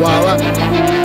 wawa.